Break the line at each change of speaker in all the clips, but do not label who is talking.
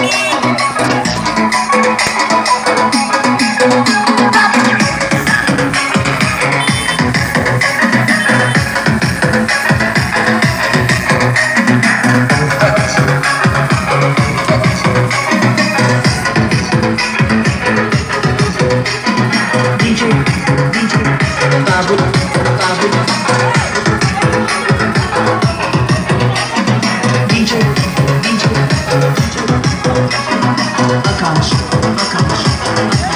Bien. a caixa, a caixa.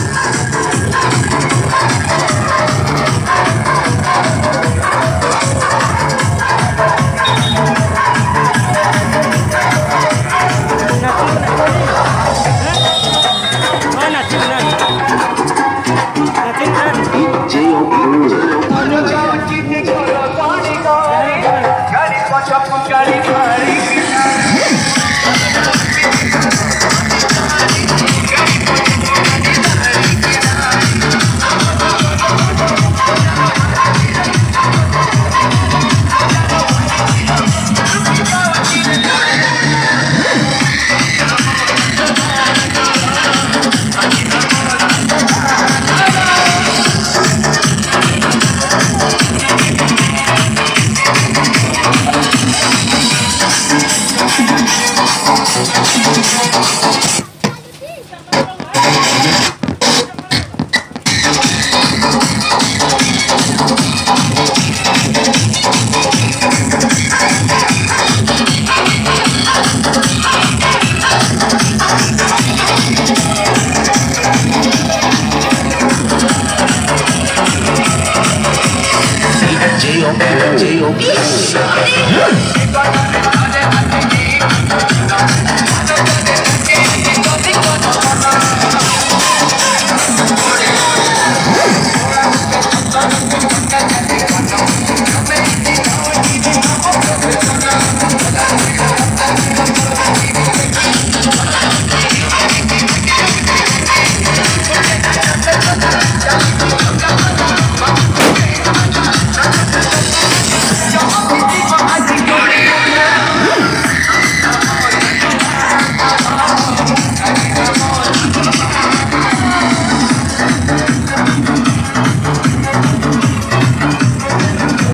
Cariño. J.O.P. J.O.P.